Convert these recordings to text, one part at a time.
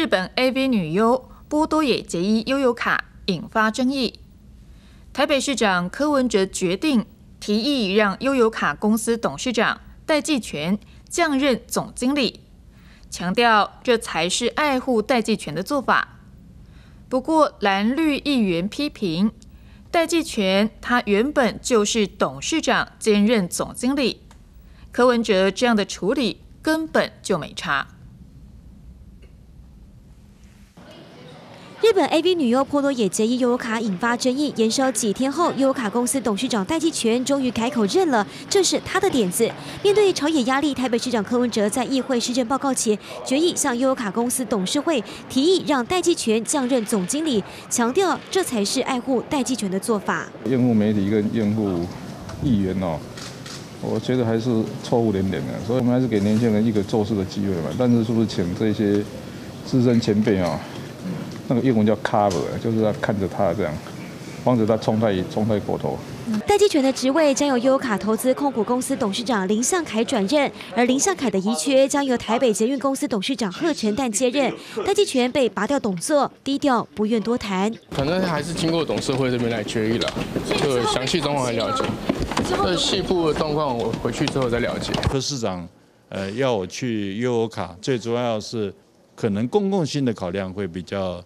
日本 AV 女优波多野结衣悠游卡引发争议。台北市长柯文哲决定提议让悠游卡公司董事长戴季全降任总经理，强调这才是爱护戴季全的做法。不过蓝绿议员批评戴季全他原本就是董事长兼任总经理，柯文哲这样的处理根本就没差。日本 AV 女优波多野结衣优卡引发争议，延烧几天后，优卡公司董事长戴季全终于开口认了，这是他的点子。面对朝野压力，台北市长柯文哲在议会施政报告前，决议向优卡公司董事会提议让戴季全降任总经理，强调这才是爱护戴季全的做法。厌恶媒体跟厌恶议员哦，我觉得还是错误连连的，所以我们还是给年轻人一个做事的机会嘛。但是是不是请这些资深前辈啊？那个英文叫 cover，就是要看着他这样，防止他冲太冲太过头。戴季全的职位将由优卡投资控股公司董事长林向凯转任，而林向凯的遗缺将由台北捷运公司董事长贺成旦接任。戴季全被拔掉董座，低调不愿多谈。可能还是经过董事会这边来决议了，就详细状况还了解。这细部的状况我回去之后再了解。柯市长，呃，要我去优卡，最主要是可能公共性的考量会比较。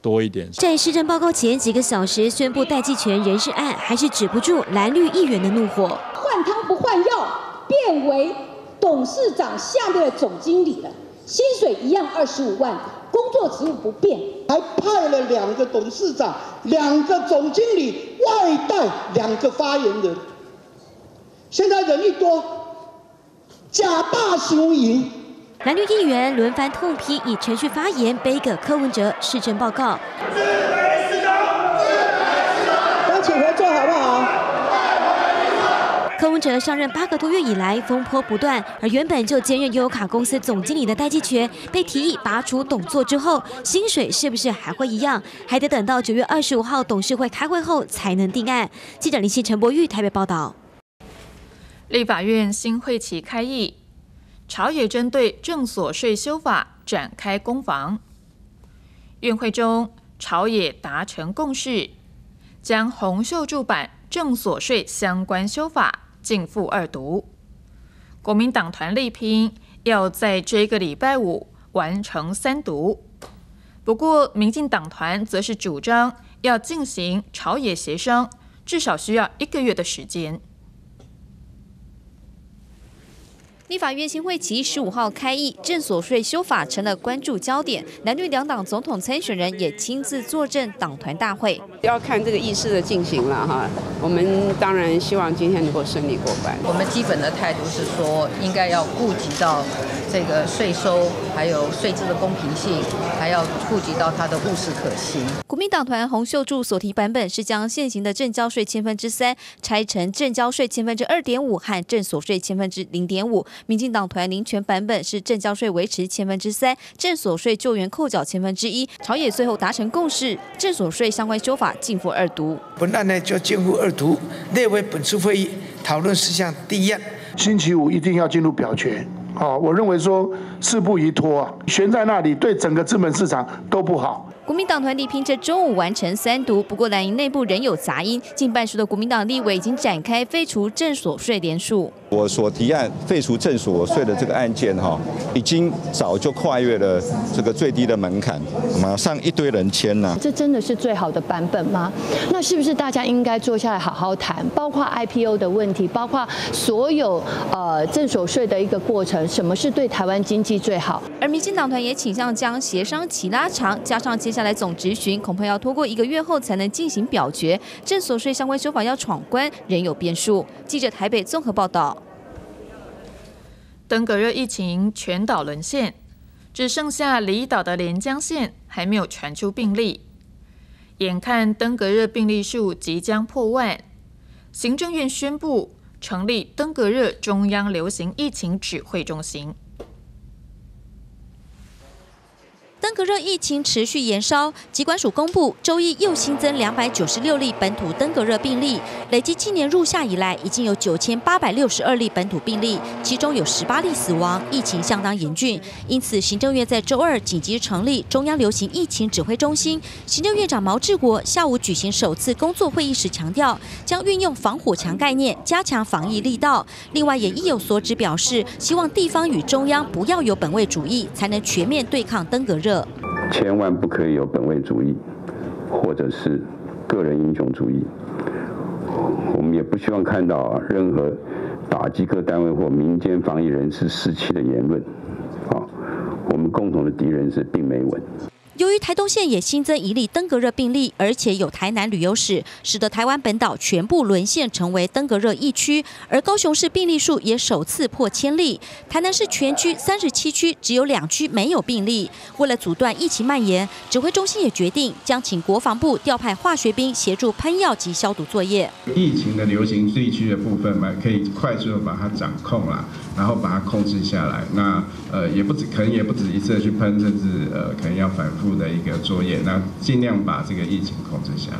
多一点。在市政报告前几个小时宣布代际权人事案，还是止不住蓝绿议员的怒火。换汤不换药，变为董事长下面的总经理了，薪水一样二十五万，工作职务不变，还派了两个董事长、两个总经理外带两个发言人。现在人一多，假大雄赢。蓝绿议员轮番痛批，以程序发言背个柯文哲市政报告。一起合作好不好？柯文哲上任八个多月以来，风波不断，而原本就兼任优卡公司总经理的戴季全，被提议拔除董座之后，薪水是不是还会一样？还得等到九月二十五号董事会开会后才能定案。记者林信、陈柏玉台北报道。立法院新会期开议。朝野针对正所税修法展开攻防。院会中，朝野达成共识，将洪秀柱版正所税相关修法进赴二读。国民党团力拼要在这个礼拜五完成三读。不过，民进党团则是主张要进行朝野协商，至少需要一个月的时间。立法院新会期十五号开议，正所税修法成了关注焦点。男女两党总统参选人也亲自坐镇党团大会。要看这个议事的进行了哈，我们当然希望今天能够顺利过关。我们基本的态度是说，应该要顾及到这个税收，还有税制的公平性，还要顾及到它的务实可行。国民党团洪秀柱所提版本是将现行的正交税千分之三拆成正交税千分之二点五和正所税千分之零点五。民进党团林权版本是正交税维持千分之三，正所税救援扣缴千分之一。朝野最后达成共识，正所税相关修法进赴二读。本案呢就进入二读，列为本次会议讨论事项第一。星期五一定要进入表决。好，我认为说事不宜拖啊，悬在那里对整个资本市场都不好。国民党团体拼着中午完成三读，不过蓝营内部仍有杂音，近半数的国民党立委已经展开废除正所税联署。我所提案废除正所税的这个案件，哈，已经早就跨越了这个最低的门槛，马上一堆人签了。这真的是最好的版本吗？那是不是大家应该坐下来好好谈？包括 IPO 的问题，包括所有呃正所税的一个过程，什么是对台湾经济最好？而民进党团也倾向将协商期拉长，加上接下来总执行，恐怕要拖过一个月后才能进行表决。正所税相关修法要闯关，仍有变数。记者台北综合报道。登革热疫情全岛沦陷，只剩下离岛的连江县还没有传出病例。眼看登革热病例数即将破万，行政院宣布成立登革热中央流行疫情指挥中心。格热疫情持续延烧，疾管署公布，周一又新增两百九十六例本土登革热病例，累计今年入夏以来，已经有九千八百六十二例本土病例，其中有十八例死亡，疫情相当严峻。因此，行政院在周二紧急成立中央流行疫情指挥中心。行政院长毛治国下午举行首次工作会议时强调，将运用防火墙概念，加强防疫力道。另外，也意有所指表示，希望地方与中央不要有本位主义，才能全面对抗登革热。千万不可以有本位主义，或者是个人英雄主义。我们也不希望看到任何打击各单位或民间防疫人士士气的言论。啊，我们共同的敌人是病媒蚊。台东县也新增一例登革热病例，而且有台南旅游史，使得台湾本岛全部沦陷成为登革热疫区。而高雄市病例数也首次破千例，台南市全区三十七区只有两区没有病例。为了阻断疫情蔓延，指挥中心也决定将请国防部调派化学兵协助喷药及消毒作业。疫情的流行地区的部分嘛，可以快速的把它掌控啦，然后把它控制下来。那呃也不止，可能也不止一次的去喷，甚至呃可能要反复。的一个作业，那尽量把这个疫情控制下来。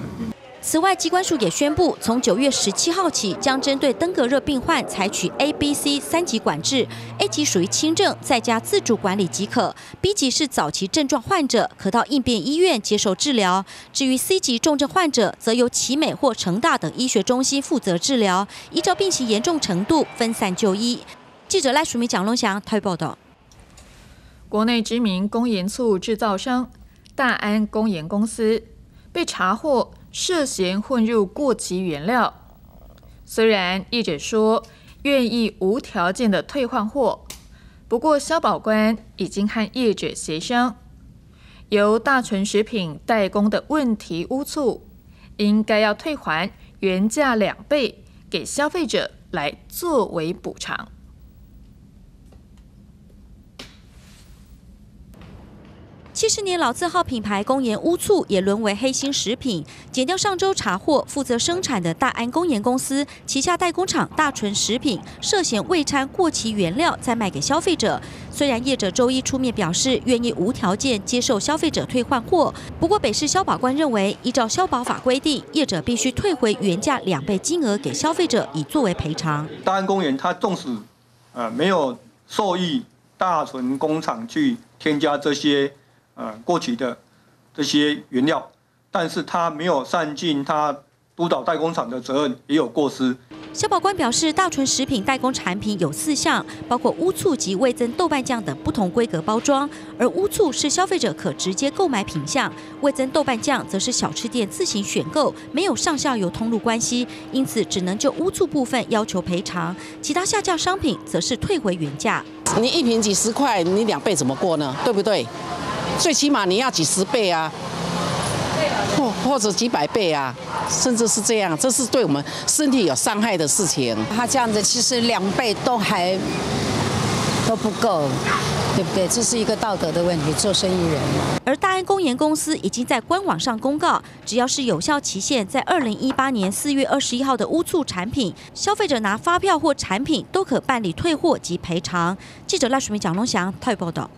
此外，机关署也宣布，从九月十七号起，将针对登革热病患采取 A、B、C 三级管制。A 级属于轻症，在家自主管理即可；B 级是早期症状患者，可到应变医院接受治疗；至于 C 级重症患者，则由奇美或成大等医学中心负责治疗，依照病情严重程度分散就医。记者赖淑明、蒋龙祥台报道。国内知名工研醋制造商。大安工研公司被查获涉嫌混入过期原料，虽然业者说愿意无条件的退换货，不过消保官已经和业者协商，由大纯食品代工的问题污醋，应该要退还原价两倍给消费者来作为补偿。七十年老字号品牌工盐乌醋也沦为黑心食品。检调上周查获负责生产的大安工盐公司旗下代工厂大纯食品涉嫌未掺过期原料再卖给消费者。虽然业者周一出面表示愿意无条件接受消费者退换货，不过北市消保官认为，依照消保法规定，业者必须退回原价两倍金额给消费者，以作为赔偿。大安工研它纵使呃没有受益大纯工厂去添加这些。呃，过期的这些原料，但是他没有善尽他督导代工厂的责任，也有过失。消保官表示，大纯食品代工产品有四项，包括乌醋及味增豆瓣酱等不同规格包装，而乌醋是消费者可直接购买品项，味增豆瓣酱则是小吃店自行选购，没有上下游通路关系，因此只能就乌醋部分要求赔偿，其他下架商品则是退回原价。你一瓶几十块，你两倍怎么过呢？对不对？最起码你要几十倍啊，或或者几百倍啊，甚至是这样，这是对我们身体有伤害的事情。他这样子其实两倍都还都不够，对不对？这是一个道德的问题，做生意人。而大安公研公司已经在官网上公告，只要是有效期限在二零一八年四月二十一号的污醋产品，消费者拿发票或产品都可办理退货及赔偿。记者赖淑明、蒋龙祥台报道。